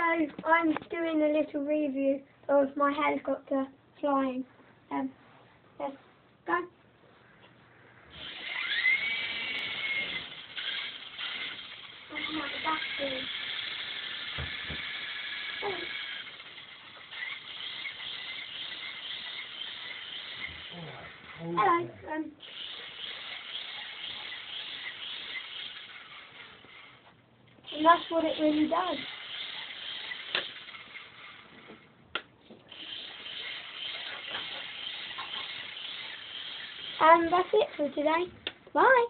Hello, I'm doing a little review of my helicopter flying. Um, let's go. Hello. Um, and that's what it really does. And that's it for today. Bye.